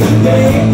day.